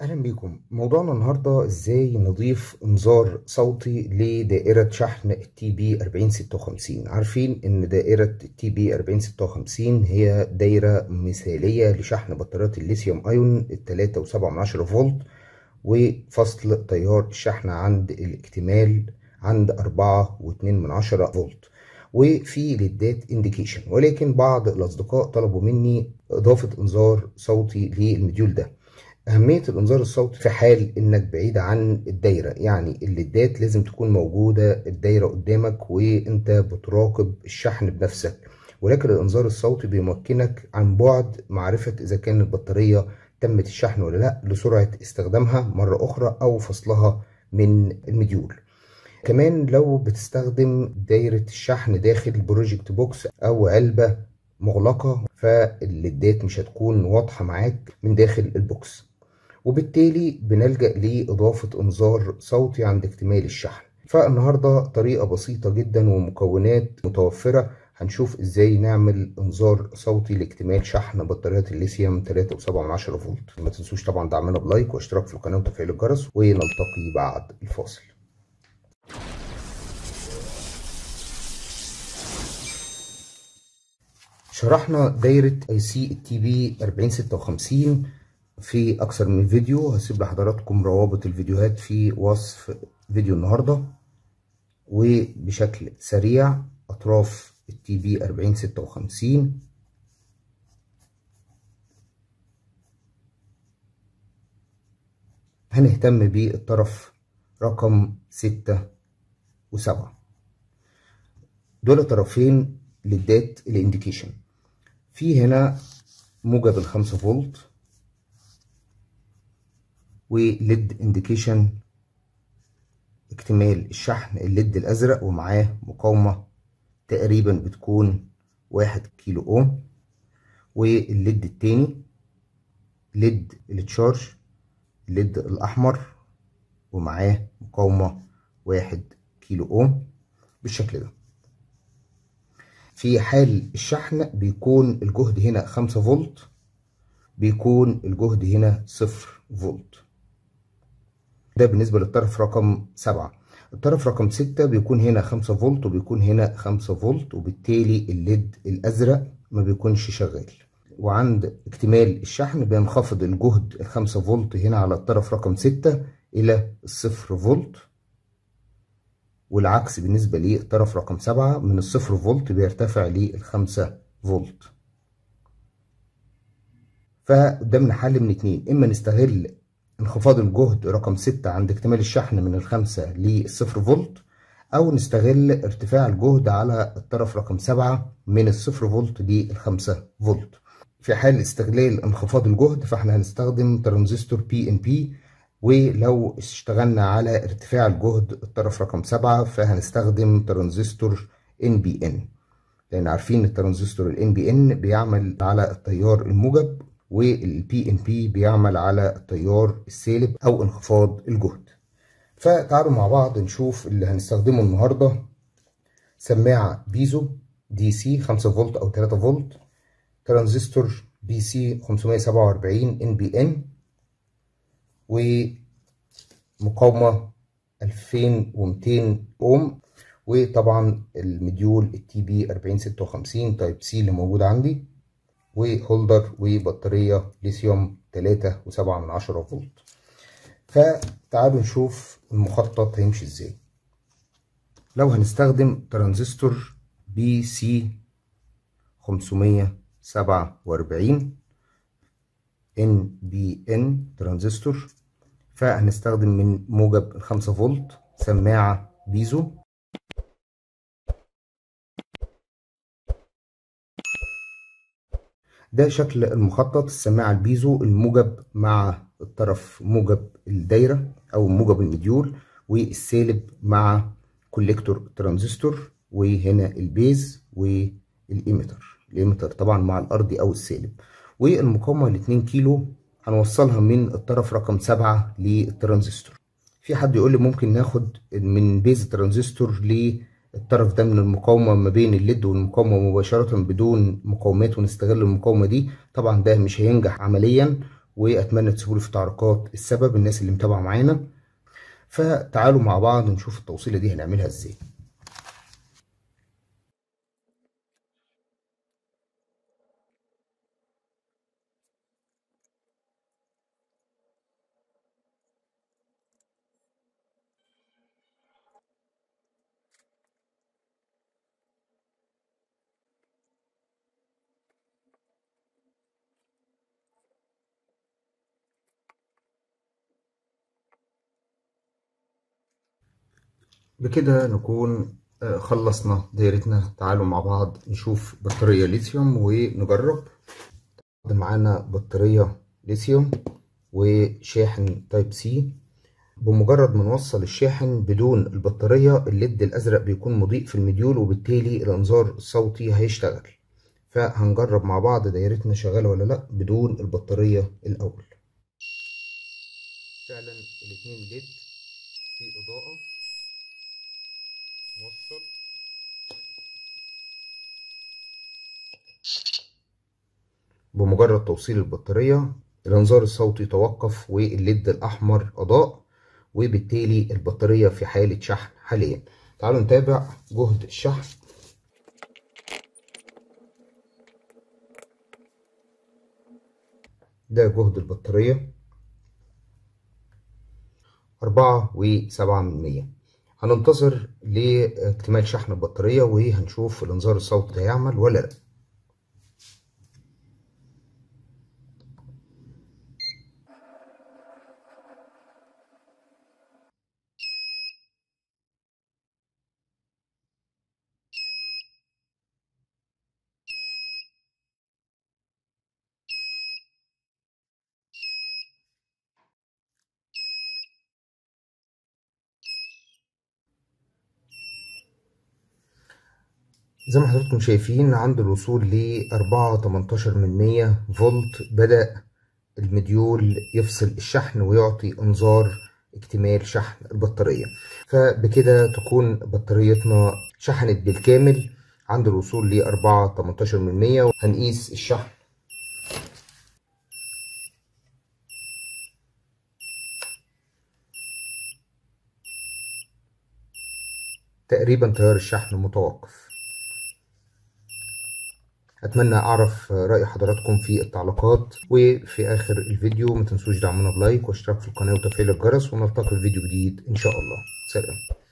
أهلا بيكم. موضوعنا النهاردة إزاي نضيف إنذار صوتي لدائرة شحن ال TP 4056 عارفين إن دائرة ال TP 4056 هي دايرة مثالية لشحن بطاريات الليثيوم أيون 3.7 فولت وفصل تيار الشحن عند الاكتمال عند 4.2 فولت. وفي ليدات indication ولكن بعض الأصدقاء طلبوا مني إضافة إنذار صوتي لل module ده. أهمية الإنذار الصوتي في حال إنك بعيد عن الدايرة. يعني الليدات لازم تكون موجودة الدايرة قدامك وإنت بتراقب الشحن بنفسك. ولكن الإنذار الصوتي بيمكنك عن بعد معرفة إذا كان البطارية تمت الشحن ولا لأ لسرعة استخدامها مرة أخرى أو فصلها من ال module. كمان لو بتستخدم دايرة الشحن داخل project box أو علبة مغلقة فالليدات مش هتكون واضحة معاك من داخل ال box. وبالتالي بنلجأ لإضافة إنذار صوتي عند اكتمال الشحن. فالنهاردة طريقة بسيطة جدا ومكونات متوفرة. هنشوف إزاي نعمل إنذار صوتي لاكتمال شحن بطاريات الليثيوم 3.7 فولت. ما تنسوش طبعا دعمنا ب like واشتراك في القناة وتفعيل الجرس ونلتقي بعد الفاصل. شرحنا دايرة IC ال TP 4056 في أكثر من فيديو. هسيب لحضراتكم روابط الفيديوهات في وصف فيديو النهاردة. وبشكل سريع أطراف ال TP 4056 هنهتم بالطرف رقم ستة وسبعة. دول طرفين لليدات ال indication في هنا موجب الخمسة فولت. و LED indication اكتمال الشحن ال LED الأزرق ومعاه مقاومة تقريبا بتكون واحد كيلو أوم. وال LED التاني LED ال charge ال LED الأحمر ومعاه مقاومة واحد كيلو أوم بالشكل ده. في حال الشحن بيكون الجهد هنا خمسة فولت بيكون الجهد هنا صفر فولت. ده بالنسبة للطرف رقم سبعة. الطرف رقم ستة بيكون هنا خمسة فولت وبيكون هنا خمسة فولت وبالتالي ال LED الأزرق ما بيكونش شغال. وعند اكتمال الشحن بينخفض الجهد الخمسة فولت هنا على الطرف رقم ستة إلى الصفر فولت. والعكس بالنسبة للطرف رقم سبعة من الصفر فولت بيرتفع للخمسة فولت. فقدامنا حل من اتنين. إما نستغل انخفاض الجهد رقم ستة عند اكتمال الشحن من الخمسة للصفر فولت أو نستغل ارتفاع الجهد على الطرف رقم سبعة من الصفر فولت للخمسة فولت. في حال استغلال انخفاض الجهد فإحنا هنستخدم ترانزستور PNP ولو اشتغلنا على ارتفاع الجهد الطرف رقم سبعة فهنستخدم ترانزستور NPN لأن عارفين الترانزستور ال NPN بيعمل على التيار الموجب وال PNP بيعمل على التيار السالب أو انخفاض الجهد. فتعالوا مع بعض نشوف اللي هنستخدمه النهارده. سماعة piezo DC 5 فولت أو 3 فولت. ترانزستور BC 547 NPN ومقاومة 2200 أوم. وطبعا ال module ال TP 4056 type C اللي موجود عندي. و holder وبطارية ليثيوم 3.7 من عشرة فولت. فتعالوا نشوف المخطط هيمشي إزاي. لو هنستخدم ترانزستور BC 547 NPN ترانزستور فهنستخدم من موجب الخمسة فولت سماعة piezo. ده شكل المخطط السماعة ال piezo الموجب مع الطرف موجب الدايرة أو موجب ال module والسالب مع collector ترانزستور وهنا ال base وال emitter. ال emitter طبعا مع الأرضي أو السالب. والمقاومة الاتنين كيلو هنوصلها من الطرف رقم سبعة للترانزستور. في حد يقول لي ممكن ناخد من base الترانزستور للطرف ده من المقاومة ما بين ال LED والمقاومة مباشرة بدون مقاومات ونستغل المقاومة دي. طبعا ده مش هينجح عمليا وأتمنى تسيبوا لي في التعليقات السبب الناس اللي متابعة معانا. فتعالوا مع بعض نشوف التوصيلة دي هنعملها إزاي. بكده نكون خلصنا دايرتنا. تعالوا مع بعض نشوف بطارية ليثيوم ونجرب. معانا بطارية ليثيوم وشاحن type C بمجرد ما نوصل الشاحن بدون البطارية ال LED الأزرق بيكون مضيء في ال module وبالتالي الإنذار الصوتي هيشتغل. فهنجرب مع بعض دايرتنا شغالة ولا لأ بدون البطارية الأول. فعلا الاتنين ليد في إضاءة. موصل بمجرد توصيل البطارية الانذار الصوتي توقف والليد الأحمر أضاء وبالتالي البطارية في حالة شحن حاليا. تعالوا نتابع جهد الشحن. ده جهد البطارية. أربعة وسبعة من مية هننتظر لاكتمال شحن البطارية وهنشوف الانذار الصوتي هيعمل ولا لا. زي ما حضراتكم شايفين عند الوصول ل 4 18 من 100 فولت بدأ المديول يفصل الشحن ويعطي إنذار اكتمال شحن البطارية. فبكده تكون بطاريتنا شحنت بالكامل. عند الوصول ل 4 18 من 100 هنقيس الشحن. تقريبا تيار الشحن متوقف. أتمنى أعرف رأي حضراتكم في التعليقات وفي آخر الفيديو. ما تنسوش دعمنا بلايك واشتراك في القناة وتفعيل الجرس ونلتقي في فيديو جديد إن شاء الله. سلام.